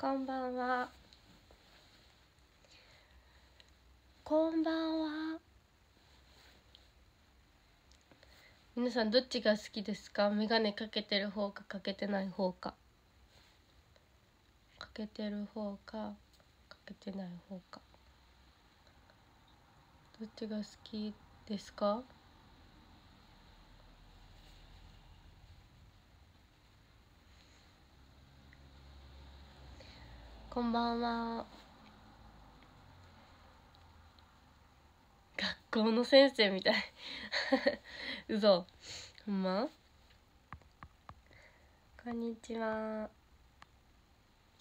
こんばんは。こんばんは。皆さんどっちが好きですか？眼鏡かけてる方かかけてない方か。かけてる方かかけてない方か。どっちが好きですか？こんばんは。学校の先生みたい。うそほんま？こんにちは。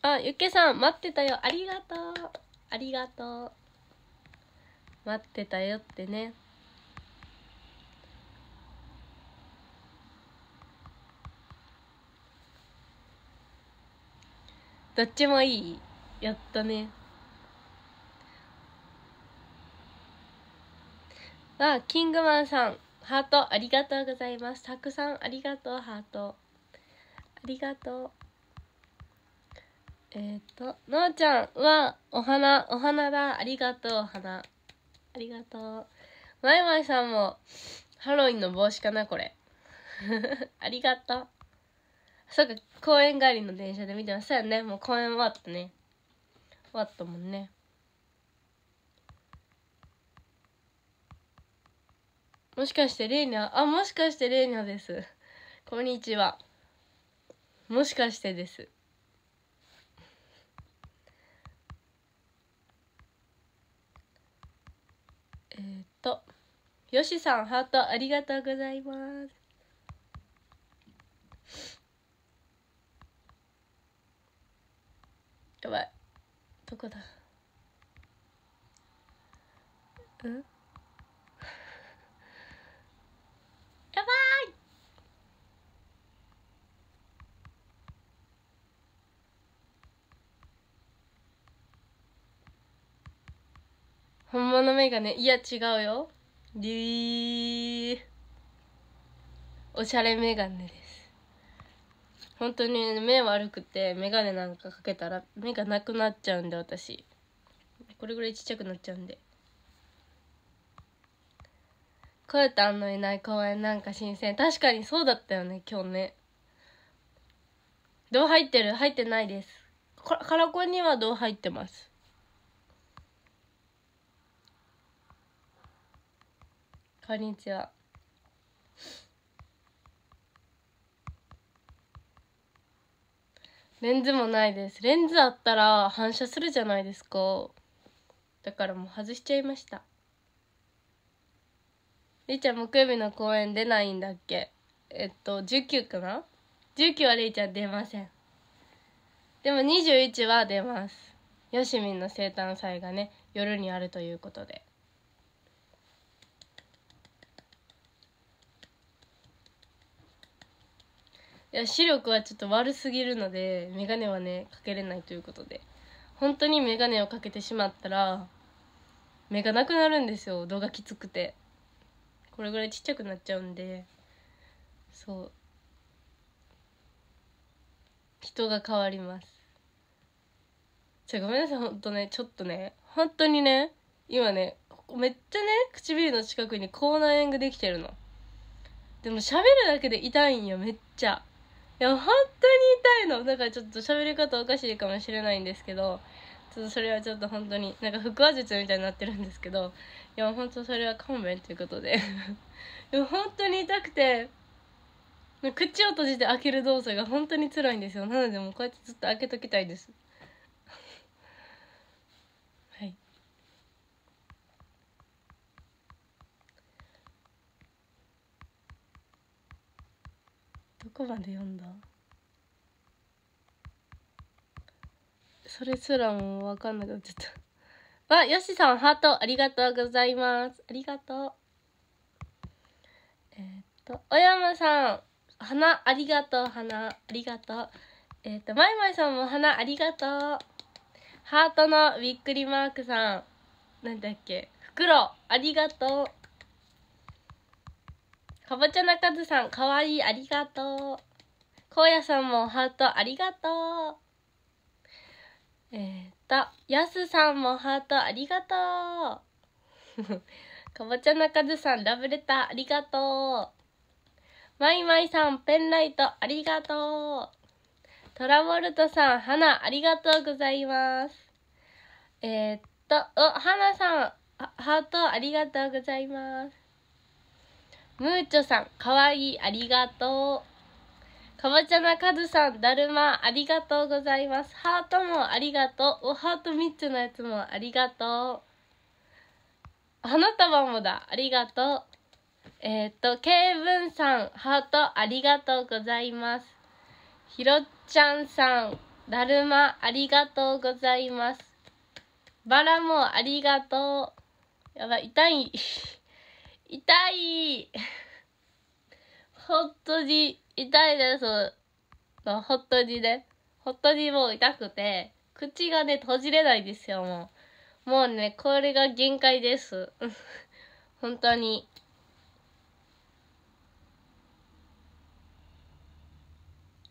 あゆけさん待ってたよ。ありがとう。ありがとう。待ってたよってね。どっちもいい？やったね。あキングマンさんハートありがとうございます。たくさんありがとうハート。ありがとう。えっ、とのあちゃんはお花お花だ。ありがとうお花。ありがとう。マイマイさんもハロウィンの帽子かなこれ。ありがとう。そうか公園帰りの電車で見てます。そうやね。もう公園終わったね。終わったもんね。もしかしてレイニャあもしかしてレイニャです。こんにちは。もしかしてです。えっ、とよしさんハートありがとうございます。やばい。どこだ？うん？やばい！本物メガネいや違うよ。リー。おしゃれメガネです本当に目悪くて眼鏡なんかかけたら目がなくなっちゃうんで私。これぐらいちっちゃくなっちゃうんで。こうやってあんのいない公園なんか新鮮。確かにそうだったよね今日ね。銅入ってる？入ってないです。カラコンには銅入ってます？こんにちは。レンズもないです。レンズあったら反射するじゃないですか。だからもう外しちゃいました。れいちゃん木曜日の公演出ないんだっけ？えっと19かな？19はれいちゃん出ません。でも21は出ます。よしみんの生誕祭がね夜にあるということで。いや視力はちょっと悪すぎるので眼鏡はねかけれないということで。本当に眼鏡をかけてしまったら目がなくなるんですよ動画きつくて。これぐらいちっちゃくなっちゃうんで。そう。人が変わります。じゃごめんなさいほんとね。ちょっとね本当にね今ねめっちゃね唇の近くに口内炎ができてるの。でも喋るだけで痛いんよめっちゃ。いや本当に痛いの。だからちょっと喋り方おかしいかもしれないんですけどちょっとそれはちょっと本当になんか腹話術みたいになってるんですけどいや本当それは勘弁ということで。でも本当に痛くて口を閉じて開ける動作が本当に辛いんですよ。なのでもうこうやってずっと開けときたいですはいどこまで読んだ？それすらも分かんなくなっちゃった。あよしさんハートありがとうございます。ありがとう。えー、っと小山さん花ありがとう花。ありがとう。えー、っとまいまいさんも花ありがとう。ハートのびっくりマークさん。なんだっけ？袋ありがとう。かぼちゃなかずさん、かわいい、ありがとう。こうやさんもハートありがとう。えー、っとやすさんもハートありがとうかぼちゃなかずさんラブレターありがとうマイマイさんペンライトありがとうトラボルトさん花ありがとうございますえー、っとお花さんハートありがとうございますムーチョさんかわいいありがとう。かぼちゃなかずさんだるまありがとうございます。ハートもありがとう。おハート3つのやつもありがとう。花束もだ。ありがとう。えっ、とけいぶんさんハートありがとうございます。ひろっちゃんさんだるまありがとうございます。バラもありがとう。やばい痛い。痛い。ほっとじ痛いです。ほっとじでほっとじもう痛くて口がね閉じれないですよもう。もうねこれが限界です。本当に。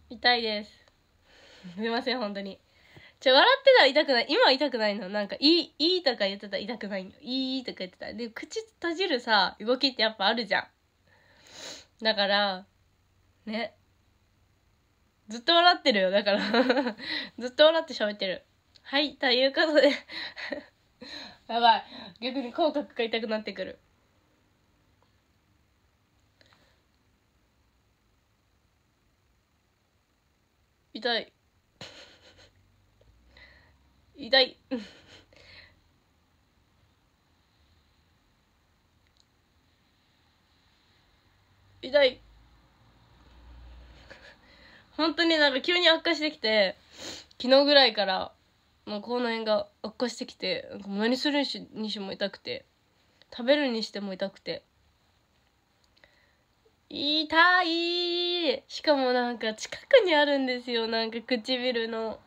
痛いです。すいません本当に。ちょ笑ってたら痛くない？今は痛くないの？なんか「いい」いいとか言ってたら痛くないの「いい」とか言ってたで口閉じるさ動きってやっぱあるじゃん。だからね。ずっと笑ってるよ。だから ずっと笑って喋ってる。はいということで。やばい。逆に口角が痛くなってくる。痛い。痛い。痛い。本当になんか急に悪化してきて昨日ぐらいからもう口内炎が悪化してきてなんか何するにしても痛くて食べるにしても痛くて。痛い。しかもなんか近くにあるんですよ。なんか唇の。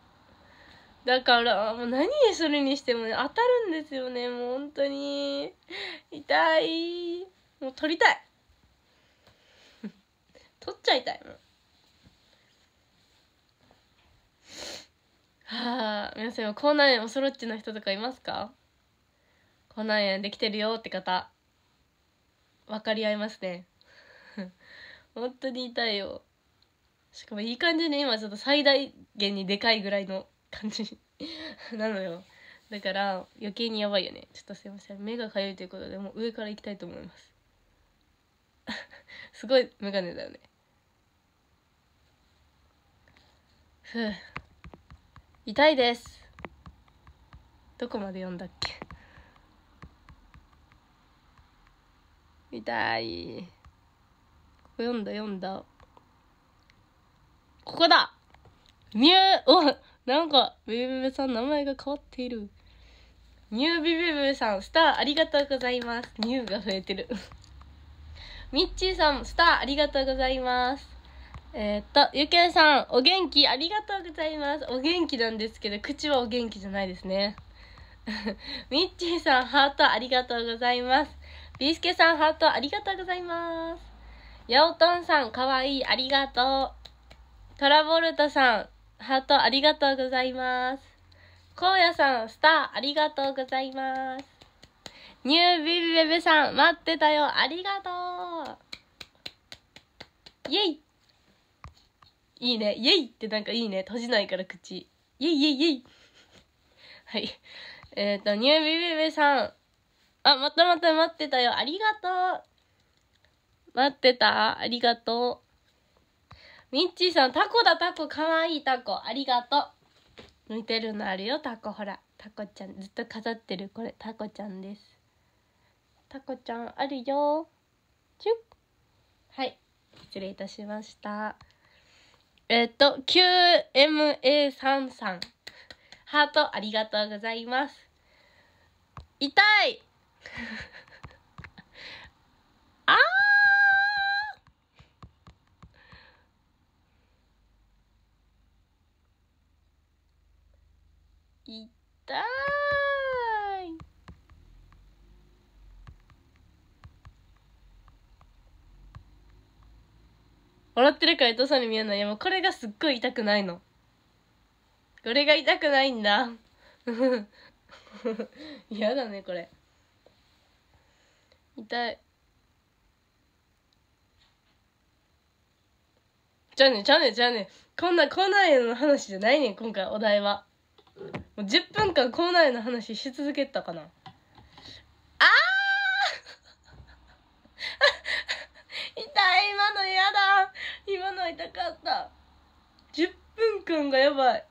だからもう何にするにしても、ね、当たるんですよねもう本当に。痛い。もう取りたい。取っちゃいたいもう。はあ皆さん口内炎おそろっちの人とかいますか？口内炎できてるよって方。分かり合いますね。本当に痛いよ。しかもいい感じに今ちょっと最大限にでかいぐらいの感じ。なのよ。だから余計にやばいよね。ちょっとすいません。目がかゆいということでもう上から行きたいと思います。すごい眼鏡だよね。ふう。痛いです。どこまで読んだっけ。痛い。ここ読んだ読んだ。ここだ。ニューおなんかビビビビさん名前が変わっている。ニュービビビさんスターありがとうございます。ニューが増えてる。ミッチーさんスターありがとうございます。えー、っとゆけさんお元気ありがとうございます。お元気なんですけど口はお元気じゃないですね。ミッチーさんハートありがとうございます。ビースケさんハートありがとうございます。ヤオトンさん、かわいい、ありがとう。トラボルトさん、ハートありがとうございます。コウヤさん、スター、ありがとうございます。ニュービビベベさん、待ってたよ、ありがとう。イェイいいね、イェイってなんかいいね、閉じないから口。イェイイェイイェイはい。えっ、ー、と、ニュービビベさん、あ、またまた待ってたよ、ありがとう。待ってた？ありがとう。ミッチーさん、タコだ、タコ。かわいいタコ。ありがとう。似てるのあるよ、タコ。ほら。タコちゃん。ずっと飾ってる。これ、タコちゃんです。タコちゃん、あるよ。チュッ。はい。失礼いたしました。えっ、と、QMA33。ハート、ありがとうございます。痛いあー痛い笑ってるから伊藤さんに見えないいやもうこれがすっごい痛くないの。これが痛くないんだ。嫌だねこれ。痛い。じゃあねじゃあねじゃあね。こんなコーナーへの話じゃないね今回お題は。もう10分間コーナーへの話し続けたかなあー痛い今の嫌だ今の痛かった10分間がやばい。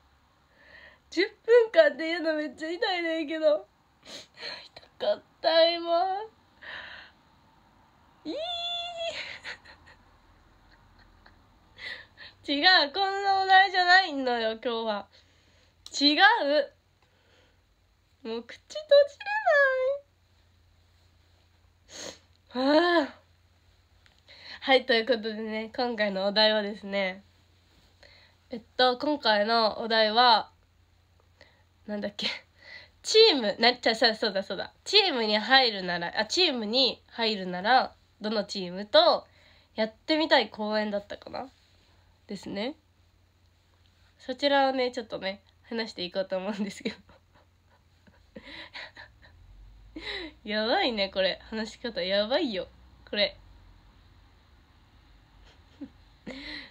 10分間って言うのめっちゃ痛いねんけど。痛かった今。いい。違うこんなお題じゃないのよ今日は。違う。もう口閉じれない。はあ。はいということでね今回のお題はですねえっと今回のお題はなんだっけチームなっちゃそうだそうだ。チームに入るならあチームに入るならどのチームとやってみたい公演だったかな？ですね。そちらをねちょっとね話していこうと思うんですけど。やばいねこれ。話し方やばいよこれ。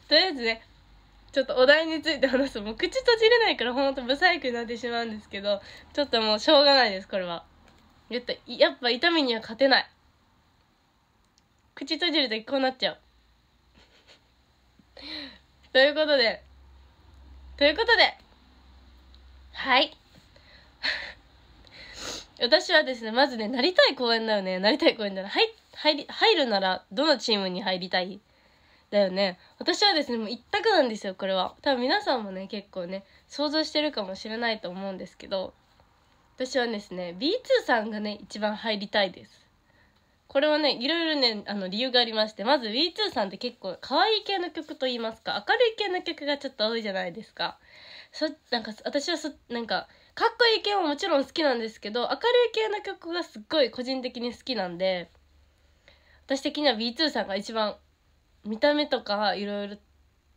とりあえずねちょっとお題について話す。ともう口閉じれないからほんとブサイクになってしまうんですけどちょっともうしょうがないですこれは。やっぱやっぱ痛みには勝てない。口閉じるときこうなっちゃう。ということでということではい。私はですねまずねなりたい公演だよね。なりたい公演だな。入入り入るならどのチームに入りたいだよね。私はですねもう一択なんですよこれは。多分皆さんもね結構ね想像してるかもしれないと思うんですけど私はですね B2 さんがね一番入りたいです。これはねいろいろねあの理由がありましてまず B2 さんって結構可愛い系の曲と言いますか明るい系の曲がちょっと多いじゃないですか。そなんか私はそなんかかっこいい系ももちろん好きなんですけど明るい系の曲がすっごい個人的に好きなんで私的には B2 さんが一番見た目とかいろいろ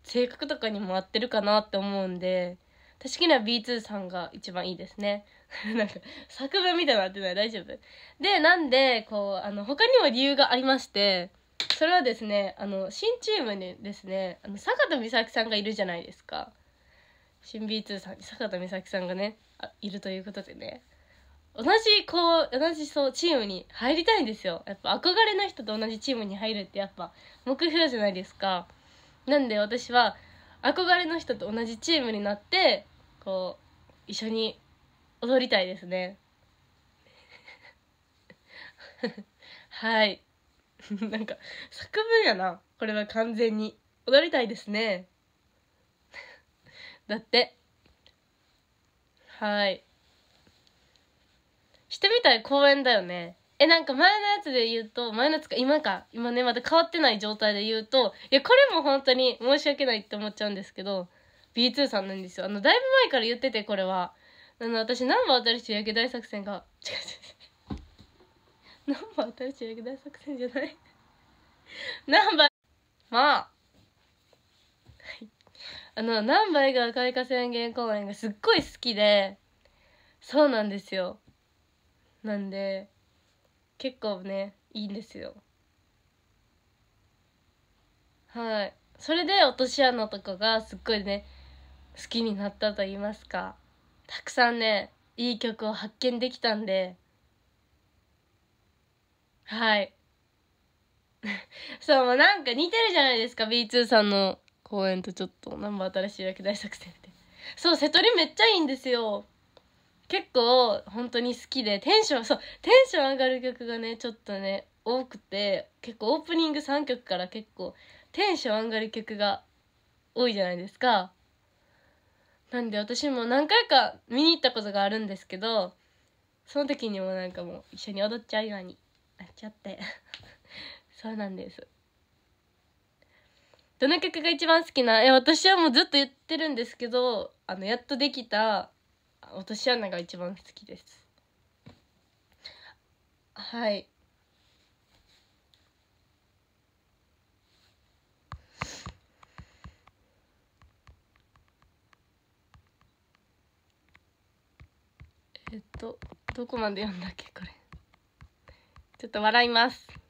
性格とかにも合ってるかなって思うんで私的には B2 さんが一番いいですね。なんか作文みたいになってない大丈夫？でなんでこうあの他にも理由がありましてそれはですねあの新チームにですねあの坂田美咲さんがいるじゃないですか。新 B2 さんに坂田美咲さんがねいるということでね。同じこう同じそうチームに入りたいんですよ。やっぱ憧れの人と同じチームに入るってやっぱ目標じゃないですか。なんで私は憧れの人と同じチームになってこう一緒に踊りたいですね。はい。なんか作文やな。これは完全に。踊りたいですね。だって。はい。してみたい公演だよね。えなんか前のやつで言うと前のやつか今か今ねまだ変わってない状態で言うといやこれも本当に申し訳ないって思っちゃうんですけど B2 さんなんですよ。あのだいぶ前から言っててこれは。あの私ナンバー新しい焼け大作戦が違う違うナンバー新しい焼け大作戦じゃない？ナンバーまああのナンバー映画開花宣言公演がすっごい好きでそうなんですよ。なんで結構ねいいんですよ。はい。それで落とし穴とかがすっごいね好きになったと言いますか。たくさんねいい曲を発見できたんで。はい。そうもうなんか似てるじゃないですか B2 さんの公演とちょっと。ナンバー新しい焼き大作戦って。そう瀬戸りめっちゃいいんですよ。結構本当に好きでテンションそうテンション上がる曲がねちょっとね多くて結構オープニング3曲から結構テンション上がる曲が多いじゃないですか。なんで私も何回か見に行ったことがあるんですけどその時にもなんかもう一緒に踊っちゃうようになっちゃって。そうなんです。どの曲が一番好きなえ私はもうずっと言ってるんですけどあのやっとできた落とし穴が一番好きです。はい。えっとどこまで読んだっけこれ。ちょっと笑います。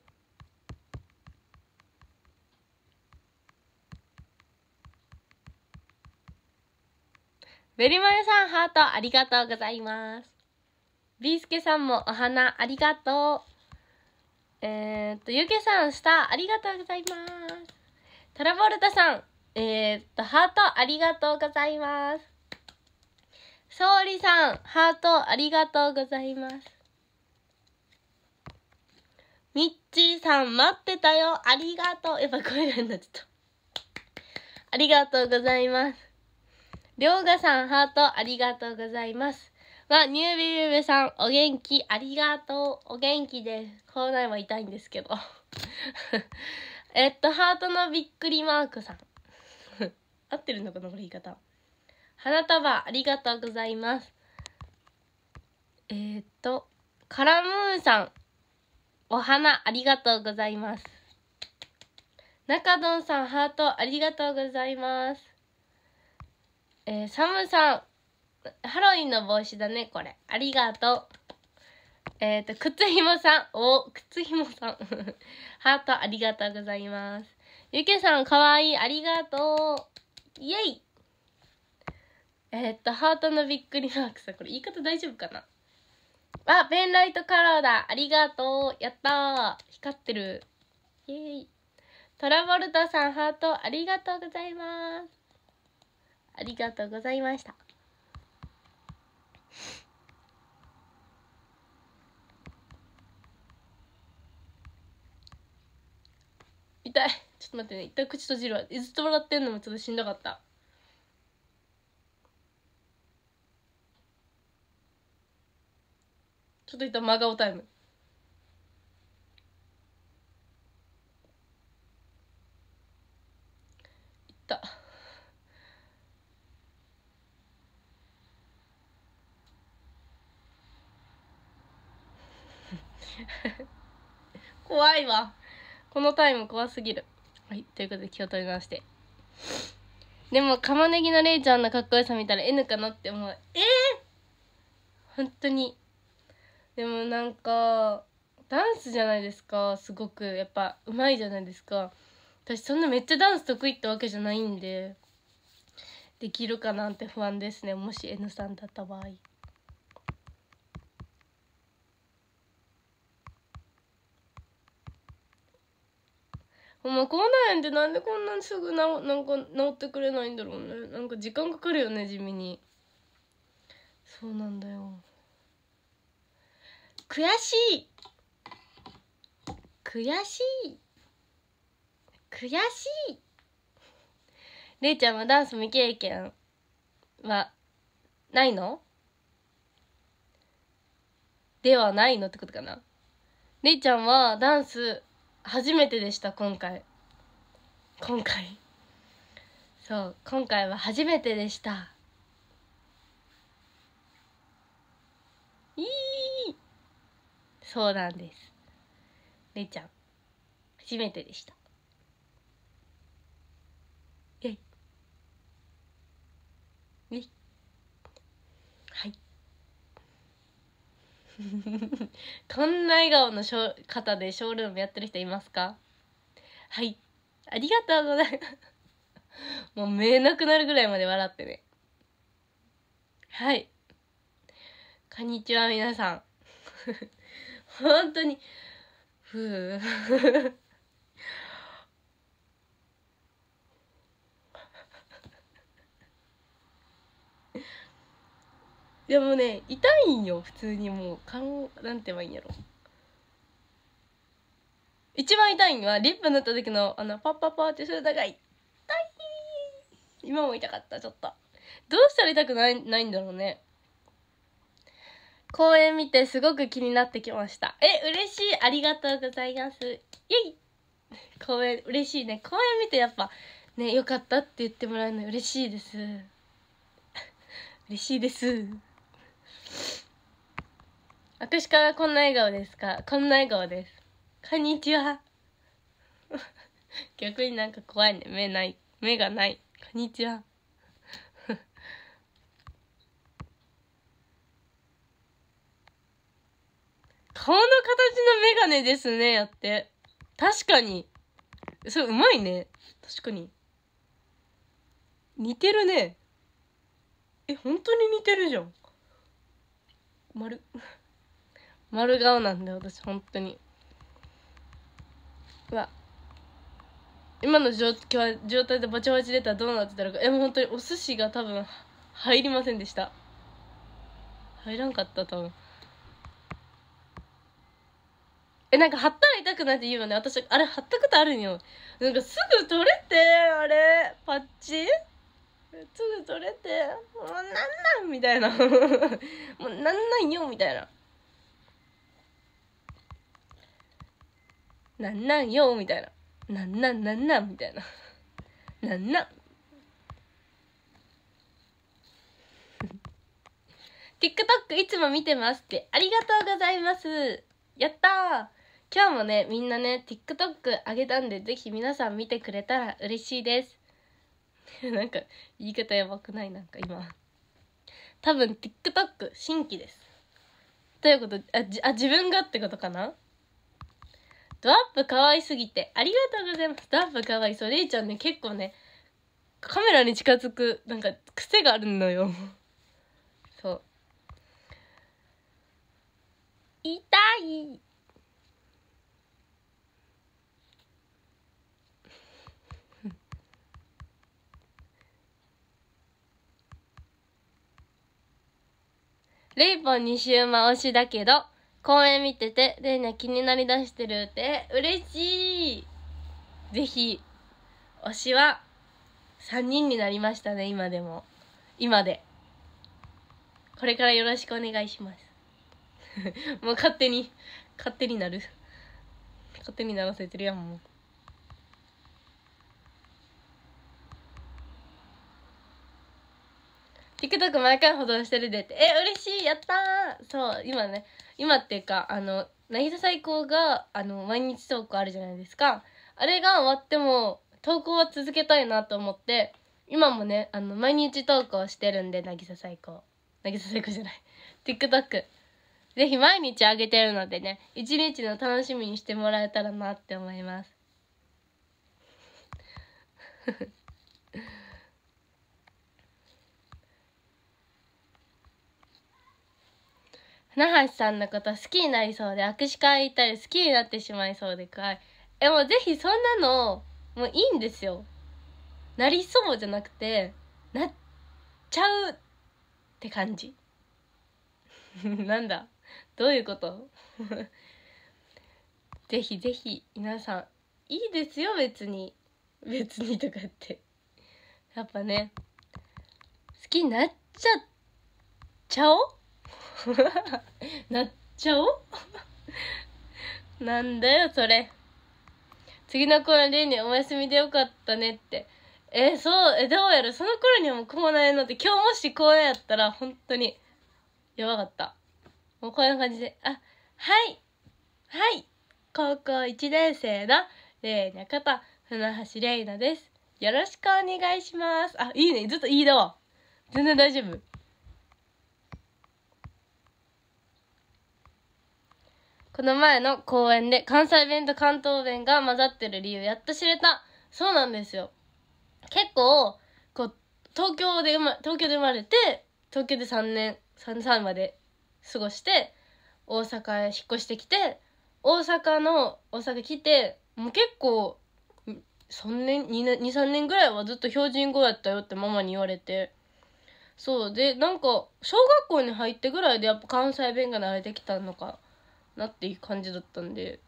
ベリマユさんハートありがとうございます。ビースケさんもお花ありがとう。えー、っとゆけさんスターありがとうございます。トラボルタさんえー、っとハートありがとうございます。総理さんハートありがとうございます。ミッチーさん待ってたよ。ありがとう。やっぱ声がんなっちゃった。ありがとうございます。りょうがさんハートありがとうございます。わ、ニュービビビさんお元気？ありがとう。お元気です。口内は痛いんですけど。えっとハートのびっくりマークさん。合ってるのかなこれ言い方。花束ありがとうございます。えー、っとカラムーンさん。お花ありがとうございます。中どんさんハートありがとうございます。えー、サムさんハロウィンの帽子だねこれ。ありがとう。えっ、ー、と靴ひもさん。お靴ひもさん。ハートありがとうございます。ゆけさんかわい。いありがとう。イエイ。えー、っと、ハートのびっくりマークさん、これ言い方大丈夫かな？あ、ペンライトカラーだ。ありがとう。やったー。光ってる。イエイ。トラボルタさん、ハートありがとうございます。ありがとうございました。痛い。ちょっと待ってね。一旦口閉じるわ。ずっと笑ってんのもちょっとしんどかった。ちょっと一旦真顔タイム。いっ。た 怖いわ。このタイム怖すぎる。はいということで気を取り直して。でも玉ねぎのれいちゃんのかっこよさ見たら N かなって思う。ええー、本当に。でもなんかダンスじゃないですか。すごく。やっぱうまいじゃないですか。私そんなめっちゃダンス得意ってわけじゃないんで。できるかなって不安ですね。もし N さんだった場合。ほんまこうなんやんでなんでこんなにすぐななんか治ってくれないんだろうね。なんか時間かかるよね地味に。そうなんだよ。悔しい。悔しい。悔しい。れいちゃんはダンス未経験はないの？ではないのってことかな。れいちゃんはダンス初めてでした今回。今回。そう今回は初めてでした。いい。そうなんです。れいちゃん初めてでしたえいえいはい こんな笑顔の方でショールームやってる人いますか？はい。ありがとうございます。もう見えなくなるぐらいまで笑ってね。はい。こんにちは皆さん。本当に。ふうでもね痛いんよ普通にもうかんなんて言えばいいんやろ。一番痛いんはリップ塗った時のあのパッパッパってするのが痛い今も痛かったちょっと。どうしたら痛くないないんだろうね。公演見てすごく気になってきました。え嬉しい。ありがとうございます。イエイ。公演嬉しいね。公演見てやっぱねよかったって言ってもらえるの嬉しいです。嬉しいです。私からこんな笑顔ですか？こんな笑顔ですこんにちは 逆になんか怖いね目ない目がないこんにちは 顔の形のメガネですね、やって。確かに。それうまいね。確かに。似てるね。え、本当に似てるじゃん。丸。丸顔なんだよ、私、本当に。うわ。今の状況状態でバチバチ出たらどうなってたらか。え、もう本当にお寿司が多分入りませんでした。入らんかった、多分。え、なんか貼ったら痛くないって言うよね。私、あれ貼ったことあるんよ。なんかすぐ取れて、あれ、パッチすぐ取れて、もうなんなんみたいな。もうなんなんよみたいな。なんなんよみたいな。なんなんなんなんみたいな。なんなん。TikTok いつも見てますって。ありがとうございます。やったー。今日もねみんなね TikTok あげたんでぜひ皆さん見てくれたら嬉しいです。なんか言い方やばくない？なんか今。多分 TikTok 新規です。ということあじあ自分がってことかな？ドアップ可愛すぎて。ありがとうございます。ドアップ可愛いそうれいちゃんね結構ねカメラに近づくなんか癖があるのよ。そう。痛い。レイポン2周回しだけど。公演見ててレイナ気になりだしてるって。嬉しい。ぜひ推しは3人になりましたね今でも。今で。これからよろしくお願いします。もう勝手に勝手になる。勝手にならせてるやんもう。TikTok 毎回保存してるでって。え嬉しい。やったー。そう今ね。今っていうかあの渚最高があの毎日投稿あるじゃないですか。あれが終わっても投稿は続けたいなと思って今もねあの毎日投稿してるんで渚最高。渚最高じゃない。TikTok ぜひ毎日あげてるのでね一日の楽しみにしてもらえたらなって思います。船橋さんのこと好きになりそうで握手会行ったり好きになってしまいそうでかい。えもうぜひそんなのもういいんですよ。なりそうじゃなくてなっちゃうって感じ。なんだ？どういうこと？ぜひぜひ皆さんいいですよ別に。別にとかって。やっぱね好きになっちゃっちゃおう？なっちゃお なんだよそれ。次の公演レイにお休みでよかったねって。えそうえどうやる？その頃にはもうこうなるのって。今日もし公演やったら本当に。やばかった。もうこんな感じで。あはい。はい。高校1年生のレイナこと船橋レイナです。よろしくお願いします。あいいね。ずっといいだわ。全然大丈夫。この前の公演で関西弁と関東弁が混ざってる理由やっと知れた。そうなんですよ。結構こう東京で生ま東京で生まれて東京で3年 3, 3まで過ごして大阪へ引っ越してきて大阪の大阪来てもう結構3年23年ぐらいはずっと標準語やったよってママに言われて。そう。でなんか小学校に入ってぐらいでやっぱ関西弁が慣れてきたのかなっていう感じだったんで。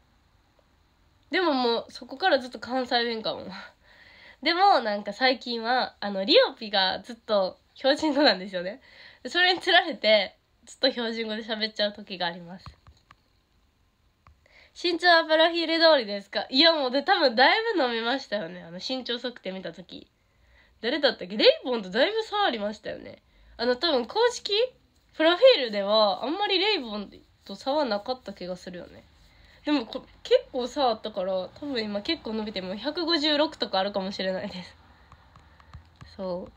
でももうそこからずっと関西弁かも。でもなんか最近はあのリオピがずっと標準語なんですよね。それにつられてずっと標準語で喋っちゃう時があります。身長はプロフィール通りですか？いやもうで多分だいぶ飲みましたよね。あの身長測定見た時。誰だったっけ？レイポンとだいぶ差ありましたよね。あの多分公式プロフィールではあんまりレイボンってと差はなかった気がするよね。でもこ結構差あったから多分今結構伸びてもう156とかあるかもしれないです。そう。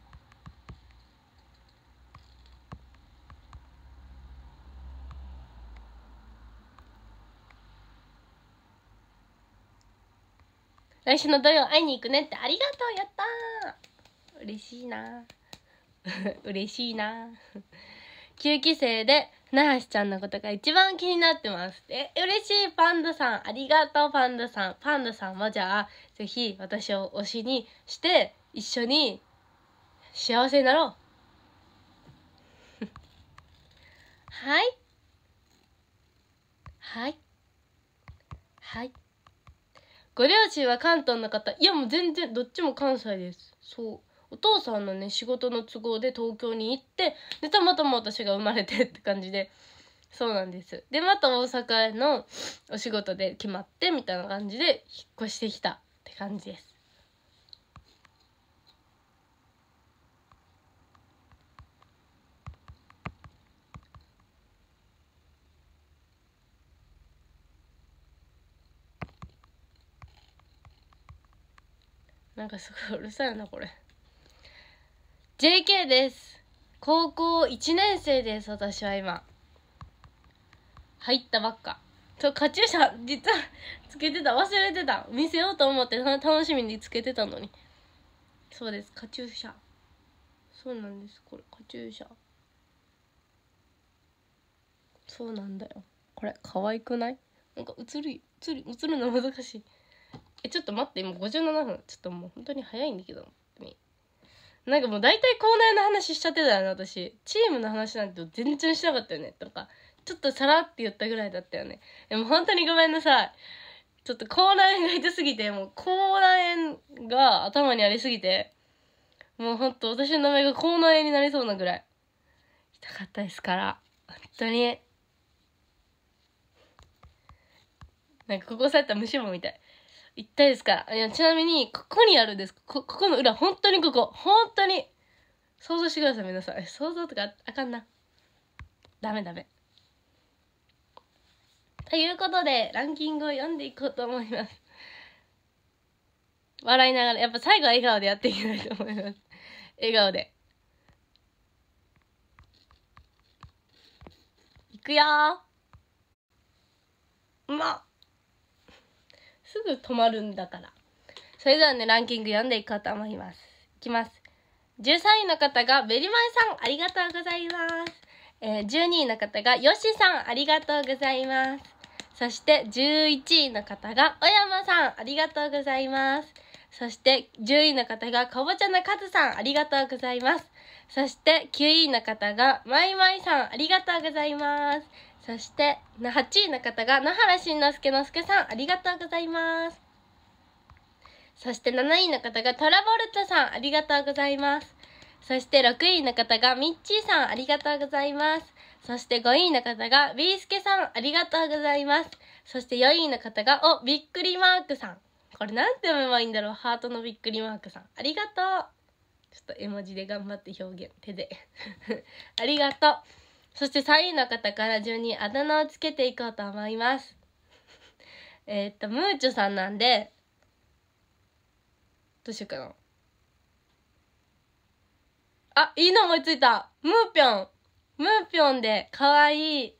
来週の土曜会いに行くねってありがとうやったー。嬉しいな 嬉しいな9 期生で船橋ちゃんのことが一番気になってます。え嬉しいパンダさんありがとうパンダさん。パンダさんはじゃあぜひ私を推しにして一緒に幸せになろう。はい。はい。はい。ご両親は関東の方。いやもう全然どっちも関西です。そう。お父さんのね仕事の都合で東京に行ってでたまたま私が生まれてって感じで。そうなんです。でまた大阪へのお仕事で決まってみたいな感じで引っ越してきたって感じです。なんかすごいうるさいなこれ。JK です。高校1年生です私は今。入ったばっか。そうカチューシャ実はつけてた。忘れてた。見せようと思って楽しみにつけてたのに。そうです。カチューシャ。そうなんです。これカチューシャ。そうなんだよ。これ可愛くない？なんか映る映る映るの難しい。えちょっと待って。今57分。ちょっともう本当に早いんだけど。なんかもう大体校内の話しちゃってたよね私。チームの話なんて全然しなかったよね。とかちょっとさらって言ったぐらいだったよね。でも本当にごめんなさい。ちょっと口内炎が痛すぎてもう口内炎が頭にありすぎてもうほんと私の名前が口内炎になりそうなぐらい。痛かったですから。本当に。なんかここされたら虫もみたい。行ったですか？ら。いや、ちなみに、ここにあるんです。こ、ここの裏、本当にここ。本当に。想像してください、皆さん。想像とかあかんな。ダメダメ。ということで、ランキングを読んでいこうと思います。笑いながら、やっぱ最後は笑顔でやっていきたいと思います。笑顔で。いくよー。うまっすぐ止まるんだから。それではね、ランキング読んでいこうと思います。いきます。13位の方がベリマイさん、ありがとうございます。えー、12位の方がヨシさん、ありがとうございます。そして11位の方が小山さん、ありがとうございます。そして10位の方がかぼちゃのカズさん、ありがとうございます。そして9位の方がマイマイさん、ありがとうございます。そして8位の方が野原しんのすけのすけさんありがとうございます。そして7位の方がトラボルトさんありがとうございます。そして6位の方がミッチーさんありがとうございます。そして5位の方がビースケさんありがとうございます。そして4位の方がおびっくりマークさん。これなんて読めばいいんだろうハートのびっくりマークさん。ありがとう。ちょっと絵文字で頑張って表現手で。ありがとう。そして3位の方から順にあだ名をつけていこうと思います。えっと、ムーチョさんなんで、どうしようかな。あ、いいの思いついたムーぴょんムーぴょんで、かわいい。